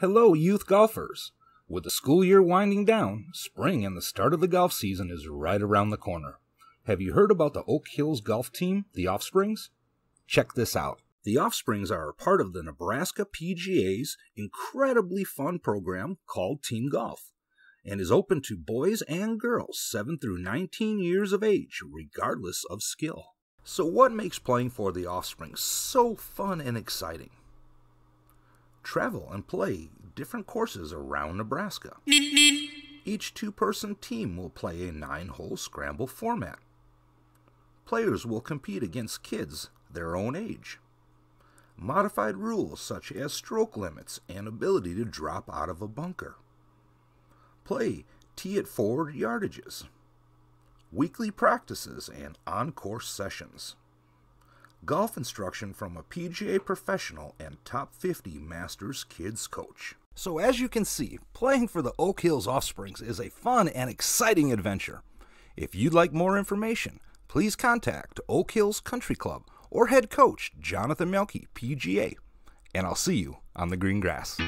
Hello, youth golfers. With the school year winding down, spring and the start of the golf season is right around the corner. Have you heard about the Oak Hills golf team, the Offsprings? Check this out. The Offsprings are a part of the Nebraska PGA's incredibly fun program called Team Golf and is open to boys and girls 7 through 19 years of age, regardless of skill. So, what makes playing for the Offspring so fun and exciting? Travel and play different courses around Nebraska. Each two person team will play a nine hole scramble format. Players will compete against kids their own age. Modified rules such as stroke limits and ability to drop out of a bunker. Play tee at forward yardages. Weekly practices and on course sessions. Golf instruction from a PGA professional and top 50 Masters Kids coach. So, as you can see, playing for the Oak Hills Offsprings is a fun and exciting adventure. If you'd like more information, please contact Oak Hills Country Club or head coach Jonathan Mielke, PGA. And I'll see you on the green grass.